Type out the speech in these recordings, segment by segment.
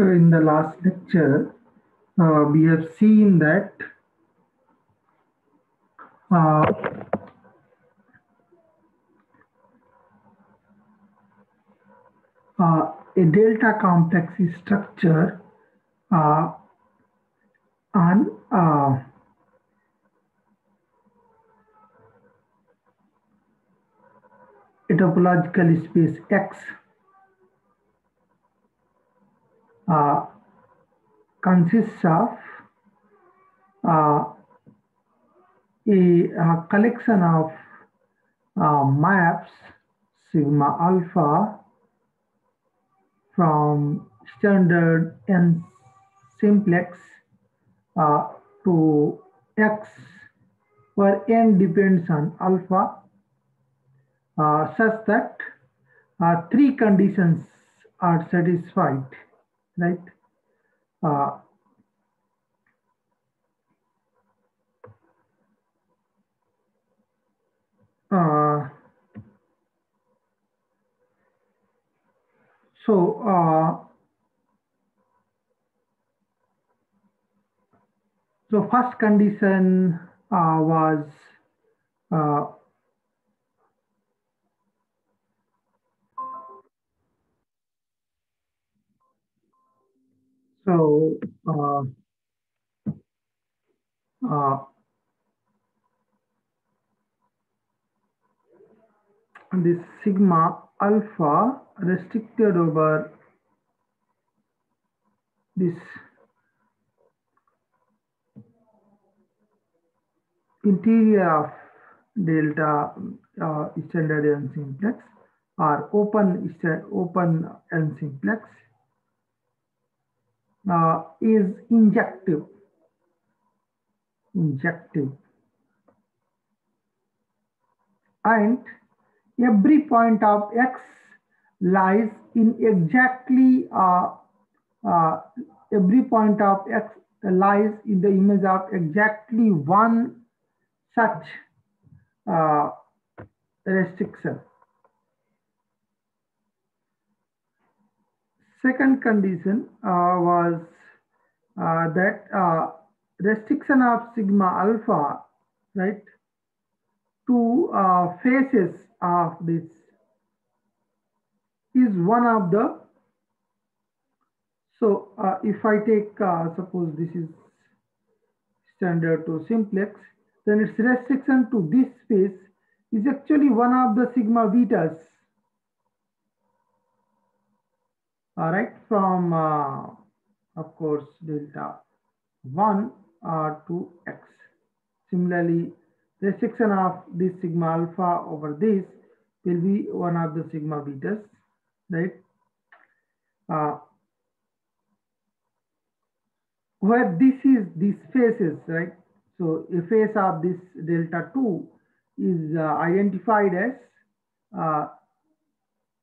in the last lecture, uh, we have seen that uh, uh, a delta complex is structure uh, on uh, a topological space X uh, consists of uh, a, a, collection of uh, maps sigma alpha from standard n simplex uh, to x where n depends on alpha. Uh, such that uh, three conditions are satisfied right? Uh, uh, so uh, so first condition uh, was So, uh, uh, this sigma alpha restricted over this interior of delta uh, standard n simplex or open open n simplex uh, is injective. Injective. And every point of x lies in exactly, uh, uh, every point of x lies in the image of exactly one such uh, restriction. Second condition uh, was uh, that uh, restriction of sigma alpha, right, to uh, faces of this is one of the, so uh, if I take, uh, suppose this is standard to simplex, then its restriction to this space is actually one of the sigma betas all right from uh, of course delta 1 uh, to x. Similarly restriction of this sigma alpha over this will be one of the sigma betas right? Uh, where this is these faces right? So a face of this delta 2 is uh, identified as uh,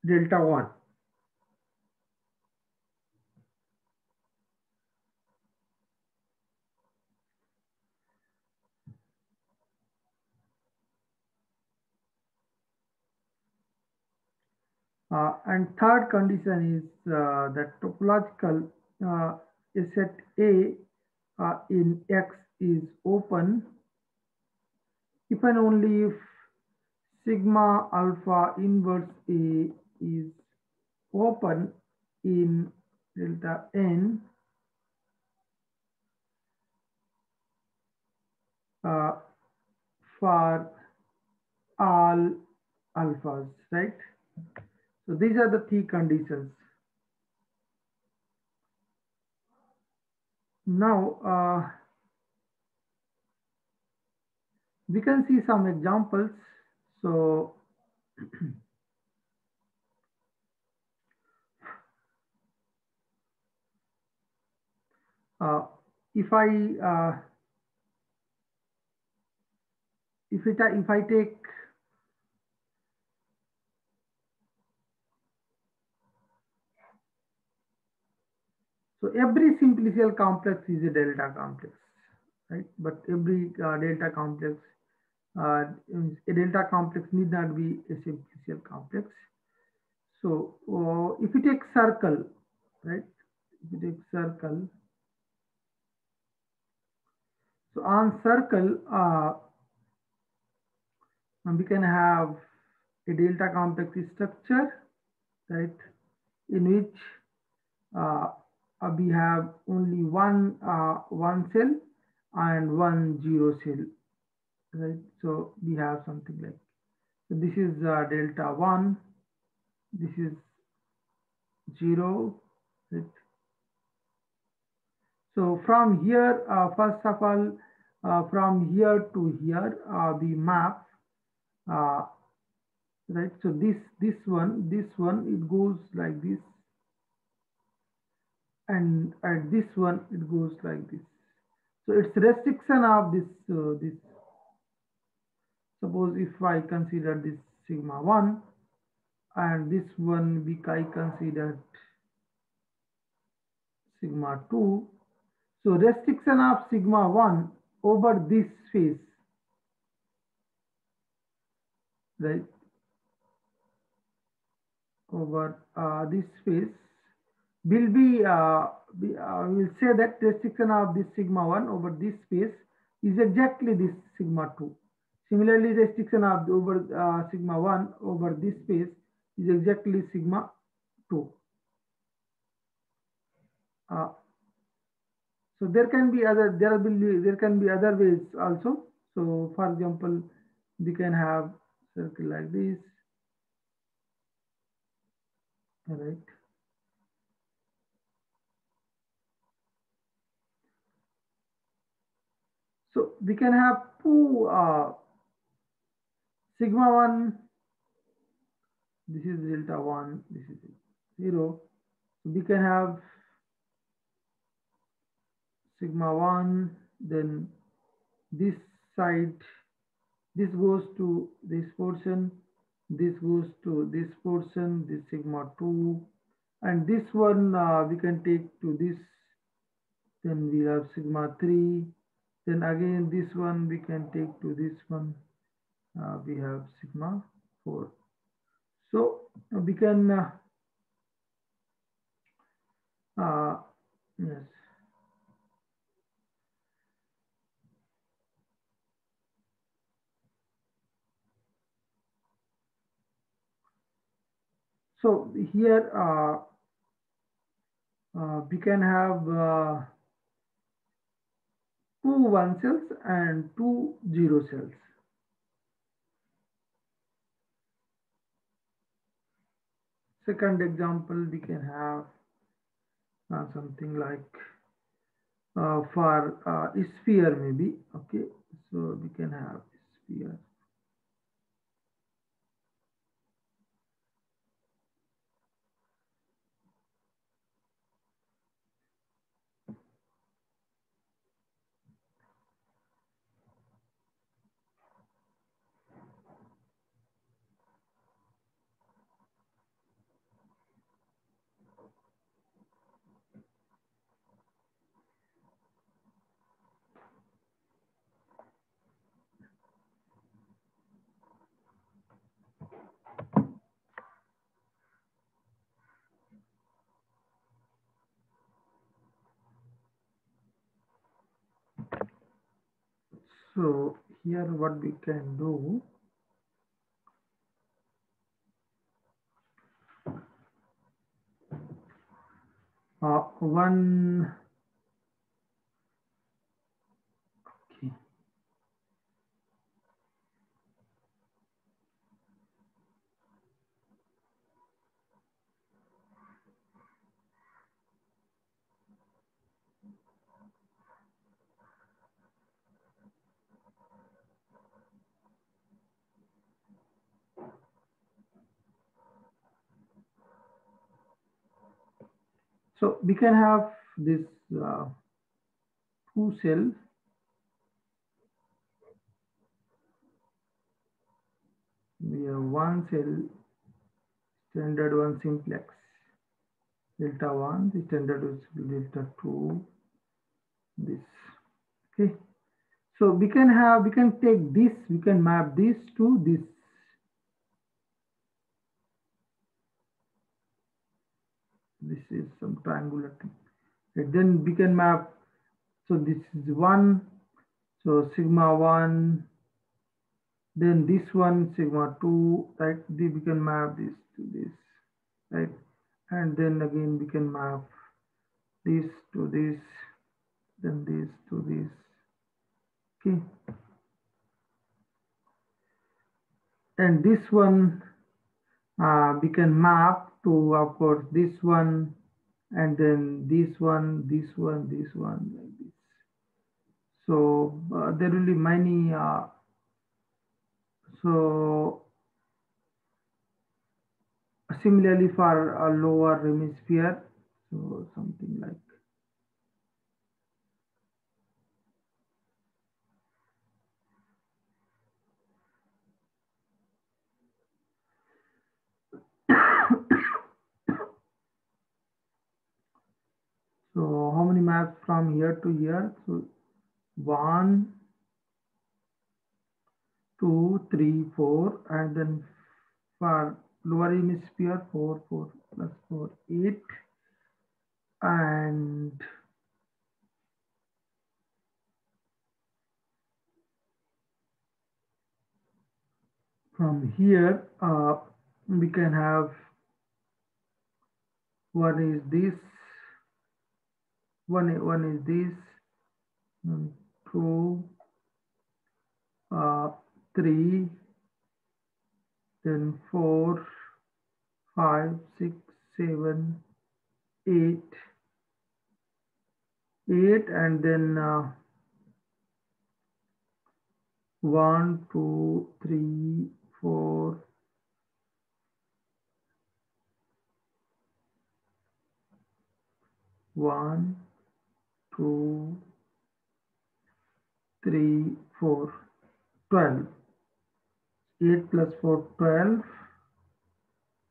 delta 1 Uh, and third condition is uh, that topological uh, set A uh, in X is open if and only if sigma alpha inverse A is open in delta n uh, for all alphas, right? So these are the three conditions. Now, uh, we can see some examples. So, uh, if I uh, if it if I take So every simplicial complex is a delta complex, right? But every uh, delta complex, uh, a delta complex need not be a simplicial complex. So uh, if you take circle, right? if you take circle, so on circle, uh, we can have a delta complex structure, right, in which uh, we have only one uh, one cell and one zero cell, right? So we have something like so this is uh, delta one, this is zero, right? So from here, uh, first of all, uh, from here to here, uh, we map, right? So this, this one, this one, it goes like this. And at this one, it goes like this. So it's restriction of this, uh, this. Suppose if I consider this sigma 1 and this one we I considered sigma 2 so restriction of sigma 1 over this face, right? Over uh, this face will be, uh, be uh, will say that restriction of this sigma 1 over this space is exactly this sigma 2. Similarly, restriction of over uh, sigma 1 over this space is exactly sigma 2. Uh, so there can be other, there will be, there can be other ways also. So for example, we can have circle like this. All right. So we can have two uh, sigma 1, this is delta 1, this is 0. So we can have sigma 1 then this side this goes to this portion this goes to this portion this sigma 2 and this one uh, we can take to this then we have sigma 3 then again this one we can take to this one. Uh, we have sigma 4 so we can uh, uh yes. So here uh, uh, we can have uh, two one cells and two zero cells. Second example, we can have uh, something like uh, for uh, sphere maybe, okay? So we can have sphere. So here what we can do uh, one So we can have this uh, two cells. We have one cell, standard one simplex, delta one, the standard is delta two, this, okay. So we can have, we can take this, we can map this to this this is some triangular thing. Right? Then we can map. So this is one. So sigma one. Then this one sigma two. Right? We can map this to this. Right? And then again we can map this to this. Then this to this. Okay. And this one uh, we can map to of course this one and then this one this one this one like this. So uh, there will be many uh, so similarly for a lower hemisphere so something like Maps from here to here? So one, two, three, four, and then for lower hemisphere, four, four plus four, eight, and from here uh, we can have what is this one one is this. Two uh, three then four five six seven eight. Eight and then uh, one two three four one two, three, four, 12. 8 plus 4, 12.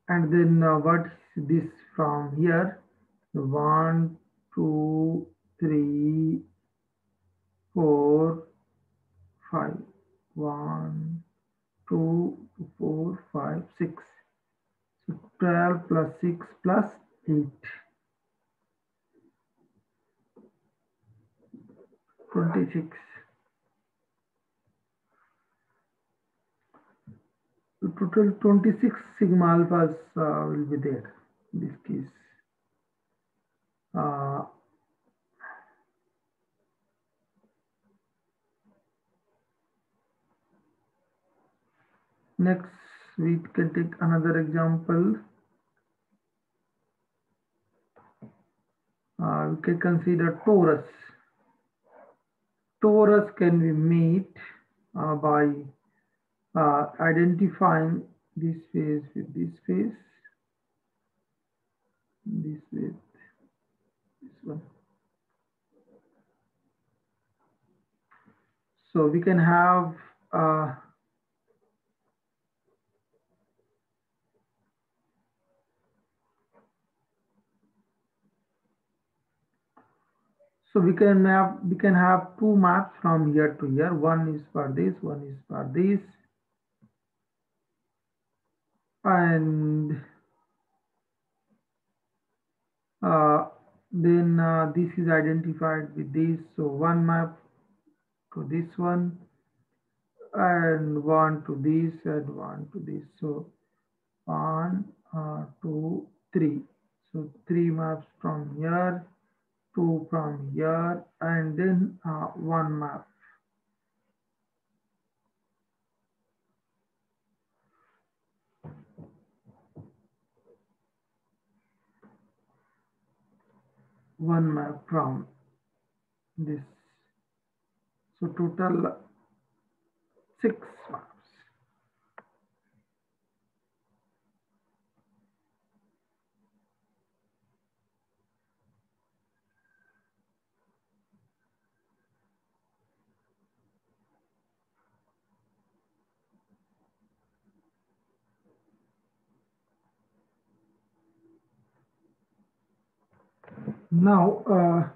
And then uh, what's this from here? 1, 2, 3, 4, 5. 1, 2, 4, 5, 6. So 12 plus 6 plus 8. 26. The total 26 sigma alphas uh, will be there in this case. Uh, next, we can take another example. Uh, we can consider torus torus can be made uh, by uh, identifying this face with this face, this with this one. So we can have uh, So we can have we can have two maps from here to here. One is for this, one is for this. And uh, then uh, this is identified with this. So one map to this one and one to this and one to this. So one, uh, two, three. So three maps from here two from here and then uh, one map. One map from this. So total six maps. Now, uh,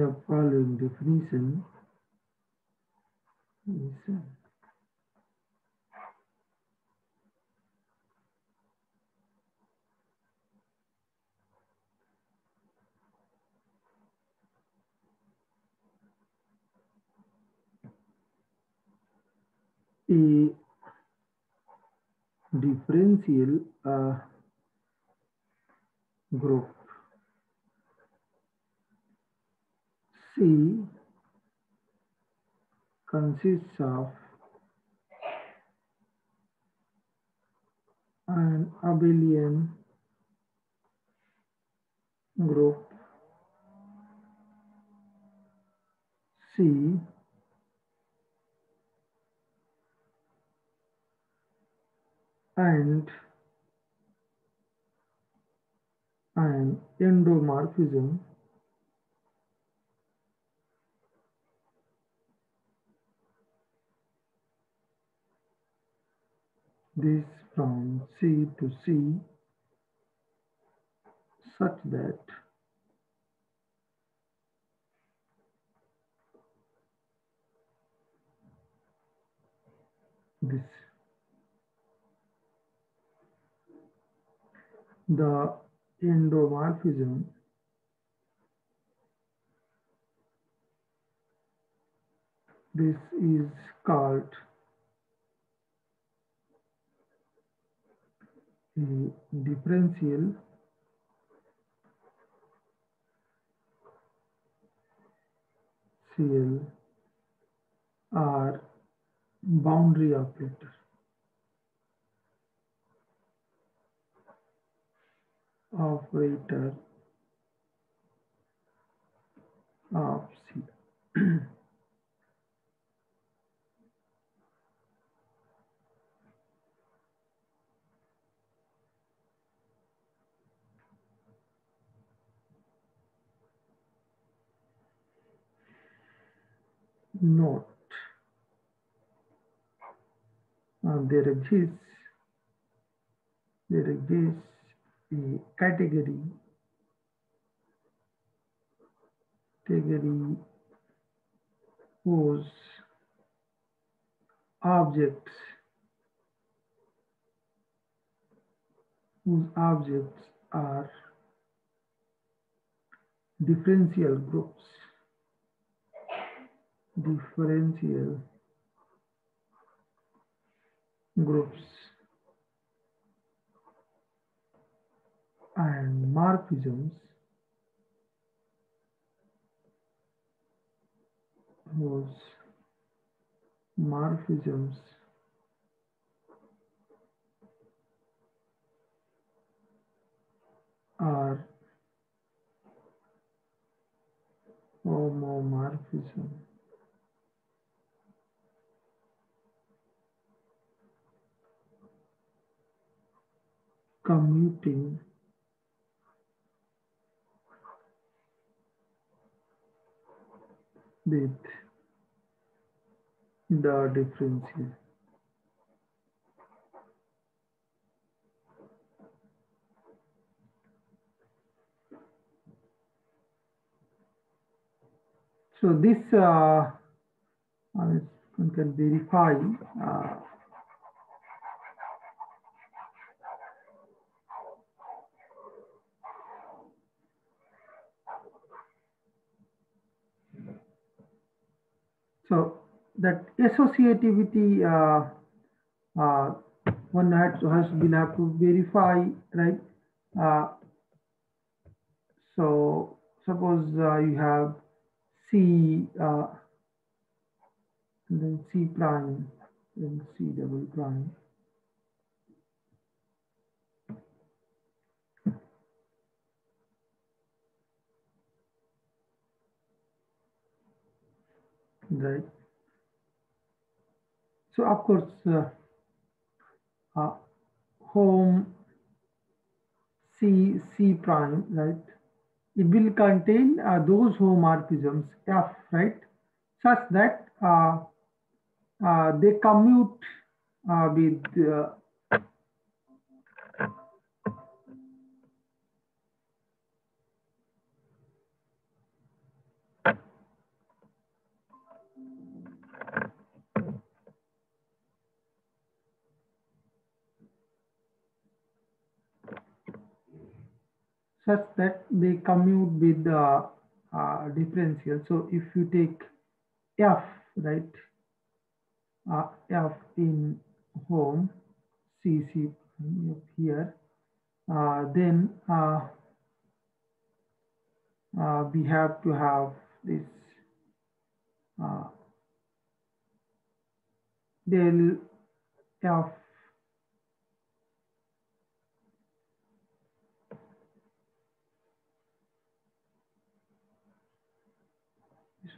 have following definition. is a differential group C consists of an abelian group C and an endomorphism. This from C to C such that this the endomorphism. This is called the differential CL or boundary operator operator of C. Note uh, there exists there exists a category. Category whose objects. Whose objects are differential groups. Differential groups and morphisms whose morphisms are homomorphism commuting with the differential. So this uh, can verify uh, So that associativity uh, uh, one has has been have to verify, right? Uh, so suppose uh, you have C uh, and then C prime and C double prime. Right. So of course uh, uh, Hom c c prime right? It will contain uh, those homomorphisms f right? Such that uh, uh, they commute uh, with such that they commute with the uh, differential. So if you take f, right, uh, f in Hom, CC here, uh, then uh, uh, we have to have this uh, del f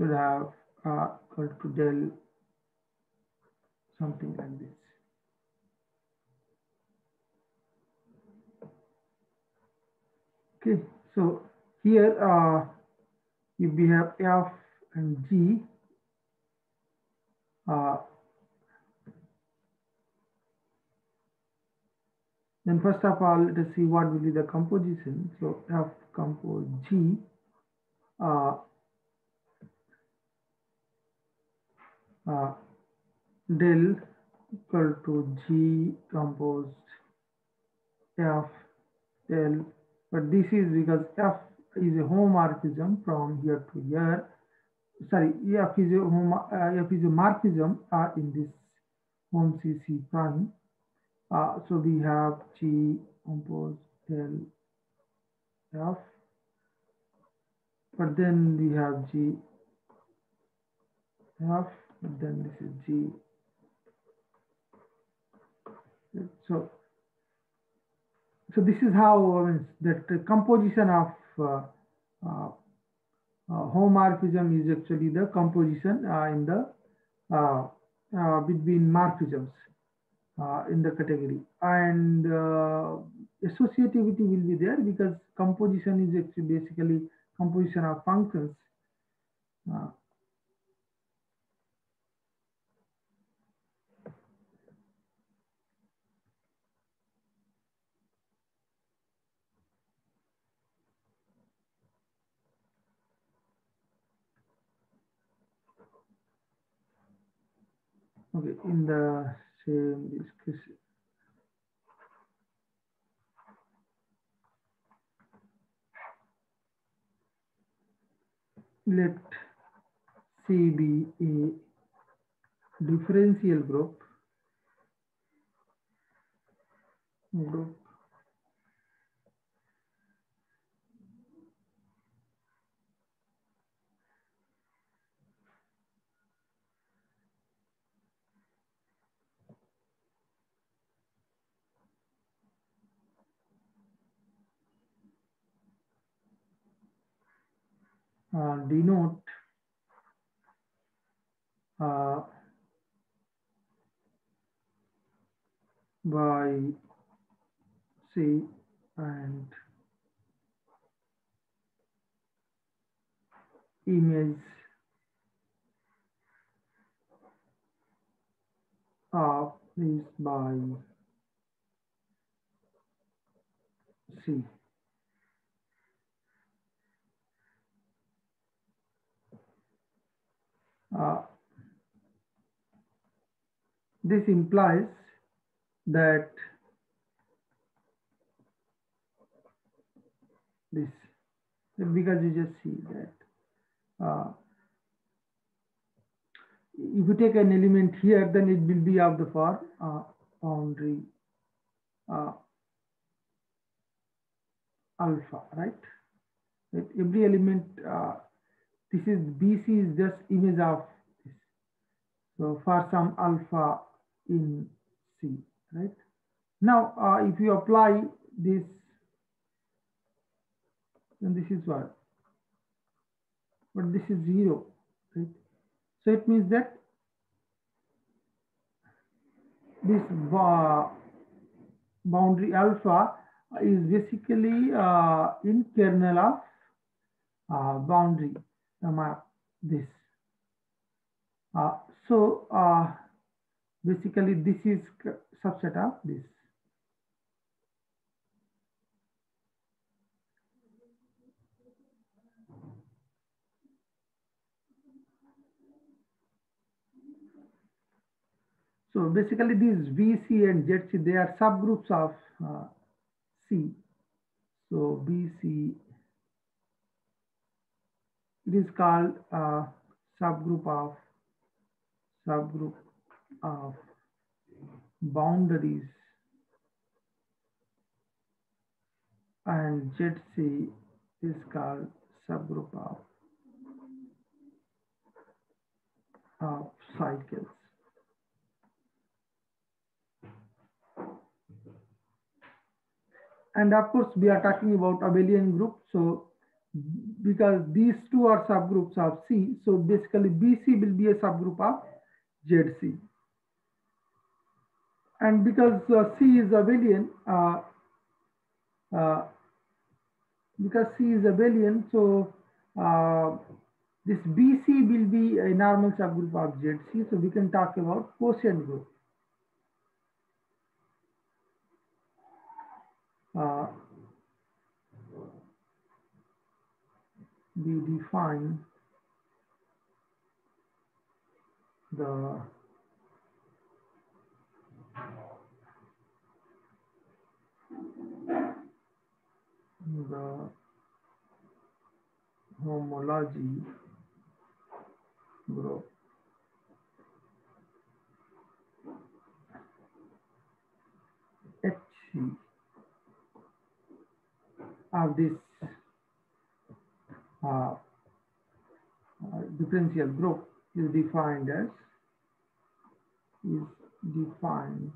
should have uh, equal to del something like this. Okay, so here uh, if we have f and g, uh, then first of all, let us see what will be the composition. So f compose g uh, uh, del equal to g composed f del but this is because f is a homomorphism from here to here. Sorry f is a home uh, f is a morphism uh, in this Hom cc prime. Uh, so we have g composed del f but then we have g f then this is g. So so this is how uh, that the composition of uh, uh, uh, homomorphism is actually the composition uh, in the uh, uh, between morphisms uh, in the category. And uh, associativity will be there because composition is actually basically composition of functions uh, okay in the same discussion. Let C be a differential group. Group uh, denote uh, by C and image of is by C. Uh, this implies that this because you just see that uh, if you take an element here then it will be of the form uh, boundary uh, alpha right? That every element uh, this is bc is just image of this. So for some alpha in c right? Now uh, if you apply this then this is what? But this is zero right? So it means that this uh, boundary alpha is basically uh, in kernel of uh, boundary uh, this uh, so uh, basically this is subset of this So basically these BC and ZC, they are subgroups of uh, C. So BC, it is called a subgroup of subgroup of boundaries and ZC is called subgroup of, of cycles. And of course, we are talking about abelian group. So because these two are subgroups of C, so basically BC will be a subgroup of ZC. And because uh, C is abelian, uh, uh, because C is abelian, so uh, this BC will be a normal subgroup of ZC. So we can talk about quotient group. Uh, we define the the homology group. HC of this uh, uh, differential group is defined as is defined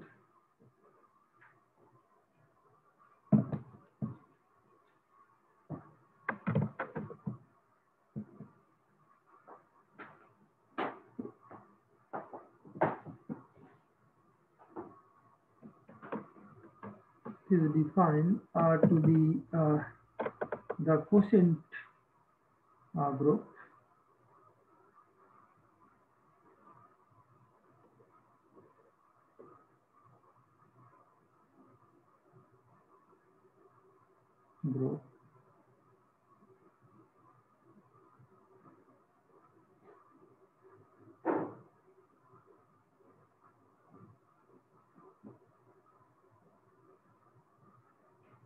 is defined uh, to be uh, the quotient uh, group group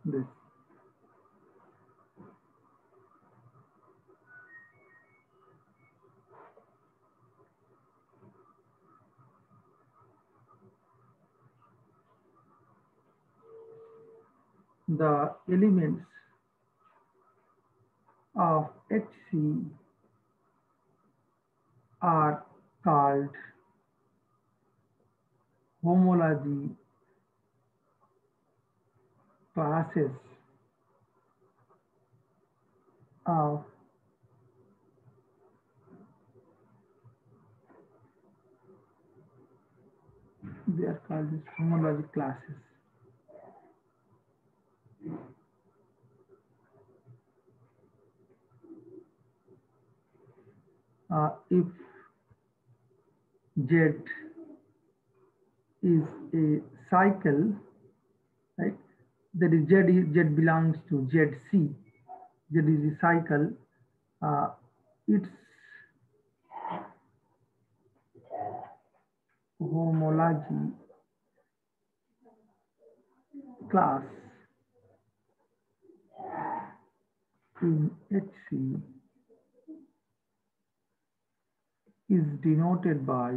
this the elements of HC are called homology classes of they are called as homology classes uh, if Z is a cycle, right? That is Z belongs to ZC. Z is a cycle. Uh, its homology class in HC is denoted by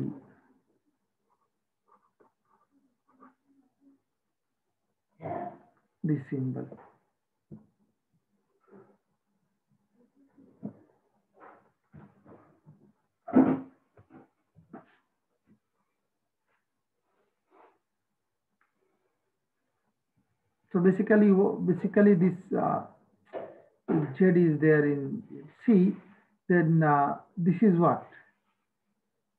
this symbol. So basically, basically this uh, Z is there in C, then uh, this is what?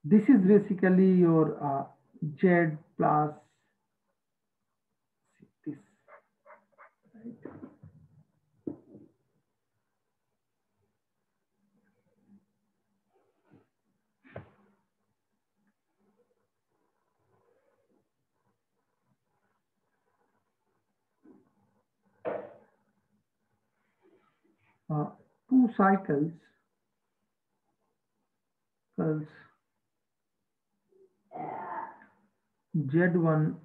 This is basically your uh, Z plus this. Right? Uh, two cycles cycles Z1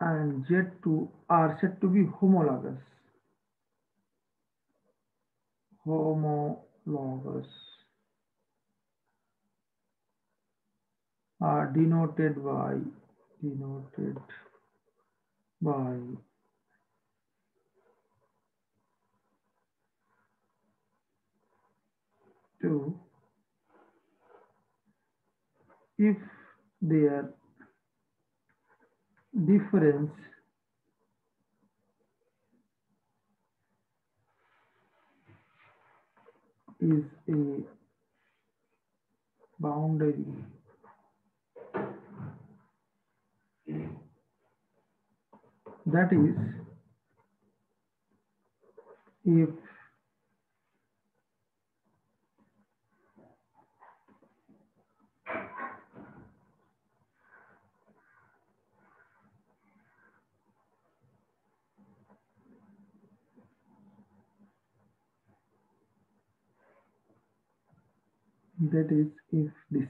and Z2 are said to be homologous. homologous are denoted by denoted by two if their difference is a boundary that is if that is if this.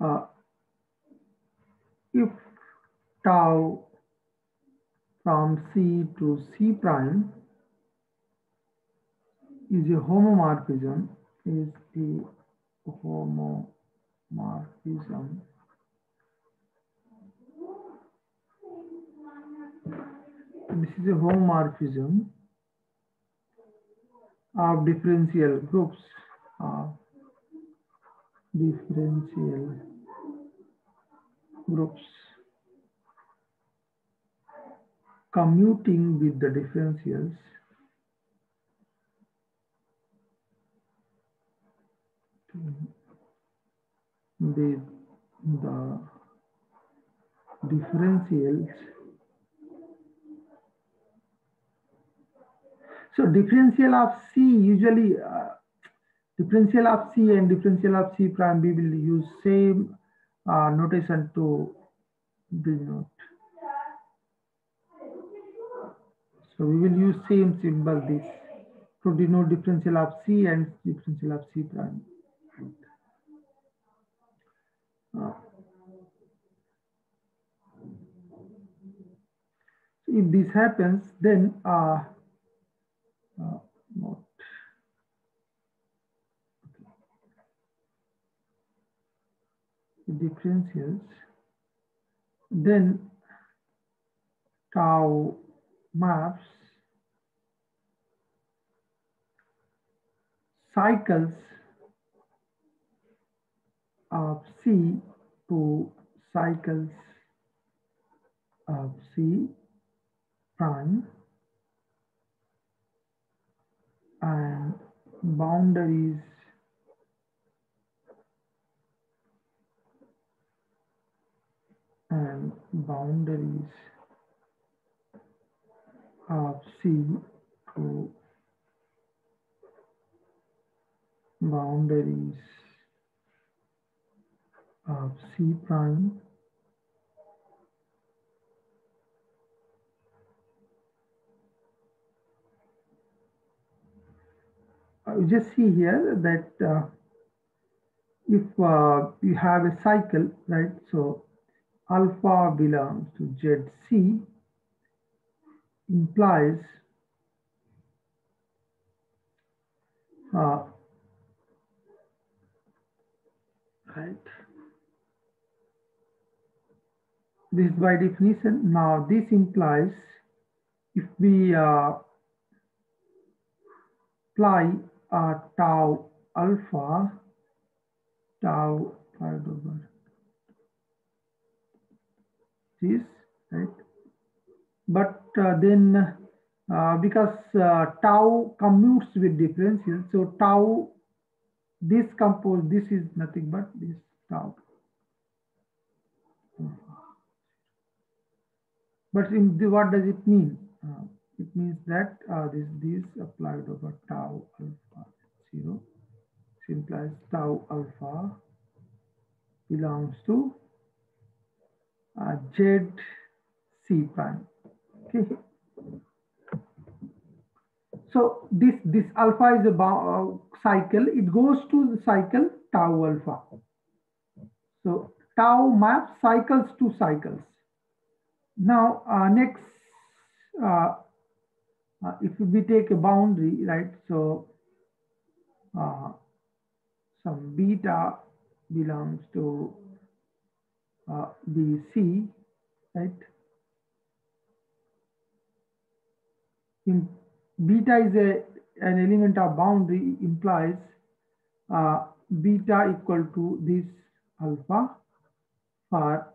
Uh, if tau from C to C prime is a homomorphism is a homomorphism this is a homomorphism of differential groups of differential groups commuting with the differentials with the differentials so differential of c usually uh, differential of c and differential of c prime we will use same uh, notation to denote so we will use same symbol this to denote differential of c and differential of c prime uh, if this happens, then uh, uh, not. Then tau maps cycles of C to cycles of C prime and boundaries and boundaries of C to boundaries of C prime you just see here that uh, if uh, you have a cycle, right? So alpha belongs to ZC implies uh, right? This is by definition. Now this implies if we uh, apply uh, tau alpha tau divided over this right? But uh, then uh, because uh, tau commutes with differential so tau this compose this is nothing but this tau but in the, what does it mean uh, it means that uh, this this applied over tau alpha 0 implies tau alpha belongs to uh, z c prime Okay. So this this alpha is a uh, cycle. It goes to the cycle tau alpha. So tau maps cycles to cycles. Now uh, next, uh, uh, if we take a boundary, right? So uh, some beta belongs to uh, the right? In beta is a, an element of boundary implies uh, beta equal to this alpha for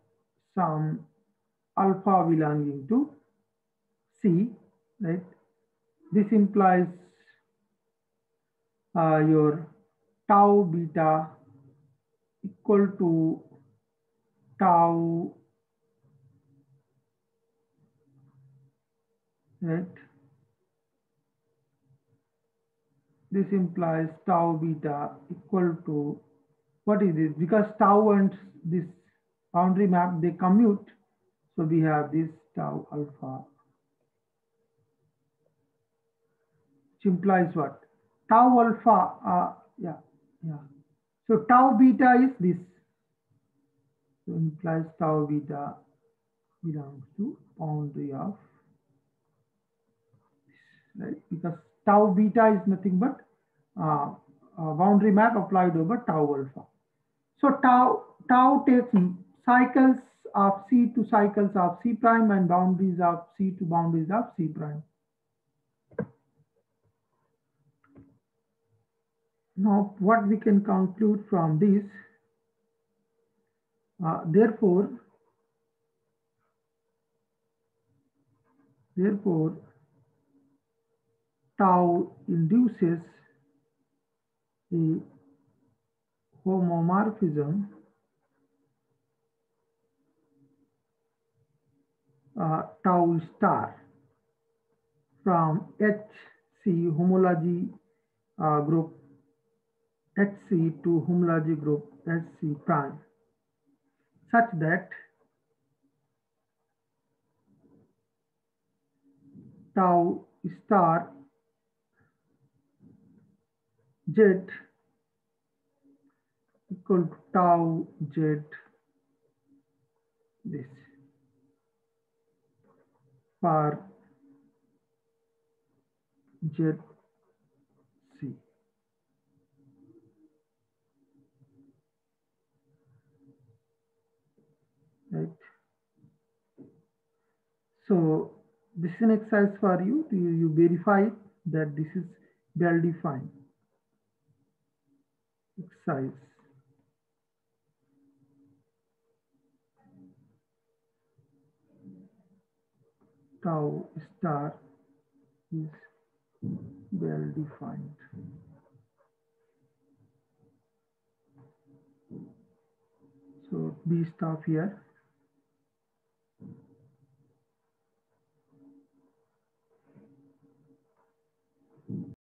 some alpha belonging to C, right? This implies uh, your tau beta equal to tau, right? This implies tau beta equal to, what is this? Because tau and this boundary map, they commute. So we have this tau alpha, which implies what? Tau alpha, uh, yeah, yeah. So tau beta is this. So implies tau beta belongs to boundary of this, right? Because tau beta is nothing but uh, boundary map applied over tau alpha. So tau tau takes cycles of C to cycles of C prime and boundaries of C to boundaries of C prime. Now, what we can conclude from this, uh, therefore, therefore, tau induces a homomorphism uh, tau star from HC homology uh, group HC to homology group HC prime. Such that tau star z equal to tau z. This for z c. Right? So this is an exercise for you. You, you verify that this is well defined exercise tau star is well defined. So B stop here.